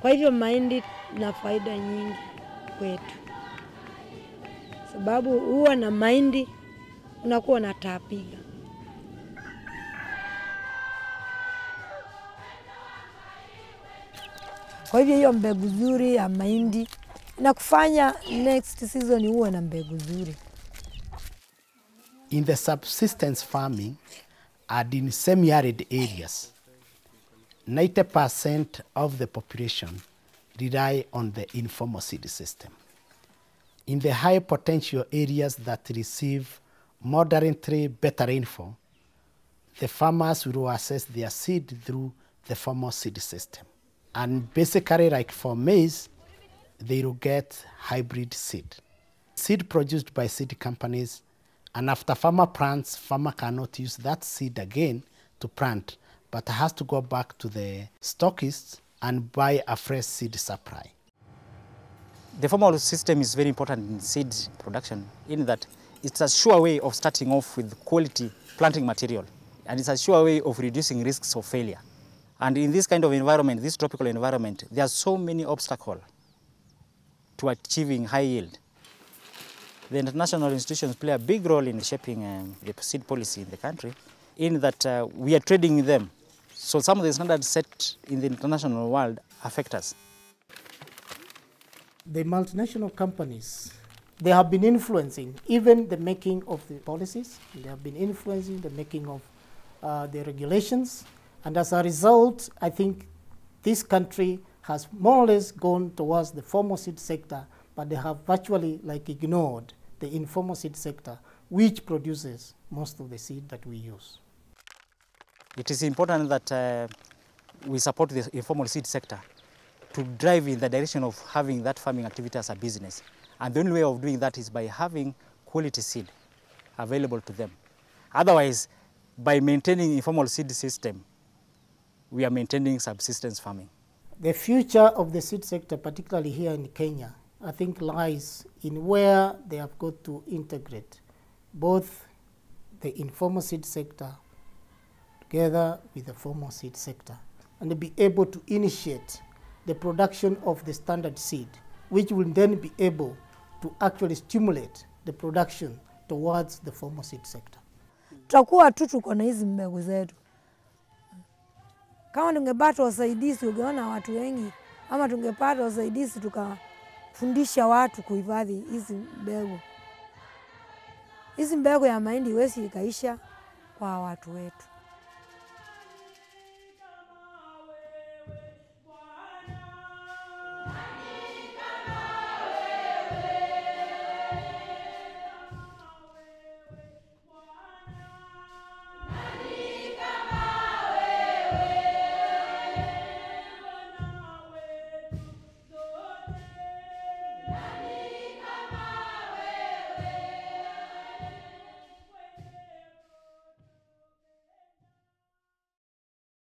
Kwa hivyo mahindi na faida nyingi kwetu, sababu huwa na mahindi unakuwa na tapiga. Kwa hivyo hiyo mbegu nzuri ya mahindi inakufanya next season uwe na mbegu nzuri. In the subsistence farming and in semi-arid areas, 90% of the population rely on the informal seed system. In the high potential areas that receive moderately better rainfall, the farmers will assess their seed through the formal seed system. And basically, like for maize, they will get hybrid seed. Seed produced by seed companies, and after farmer plants, farmer cannot use that seed again to plant, but has to go back to the stockists and buy a fresh seed supply. The formal system is very important in seed production in that it's a sure way of starting off with quality planting material and it's a sure way of reducing risks of failure. And in this kind of environment, this tropical environment, there are so many obstacles to achieving high yield. The international institutions play a big role in shaping um, the seed policy in the country in that uh, we are trading with them. So some of the standards set in the international world affect us. the multinational companies, they have been influencing even the making of the policies, they have been influencing the making of uh, the regulations, and as a result, I think this country has more or less gone towards the formal seed sector, but they have virtually like ignored the informal seed sector, which produces most of the seed that we use. It is important that uh, we support the informal seed sector to drive in the direction of having that farming activity as a business. And the only way of doing that is by having quality seed available to them. Otherwise, by maintaining informal seed system, we are maintaining subsistence farming. The future of the seed sector, particularly here in Kenya, I think lies in where they have got to integrate both the informal seed sector together with the formal seed sector and be able to initiate the production of the standard seed, which will then be able to actually stimulate the production towards the formal seed sector. Tutakuwa tu tuko na hizi mbegu zetu. Kama tungepata wasaidizi, ungeona watu wengi, ama tungepata wasaidizi tukafundisha watu kuhifadhi hizi mbegu. Hizi mbegu ya mahindi iwezi ikaisha kwa watu wetu.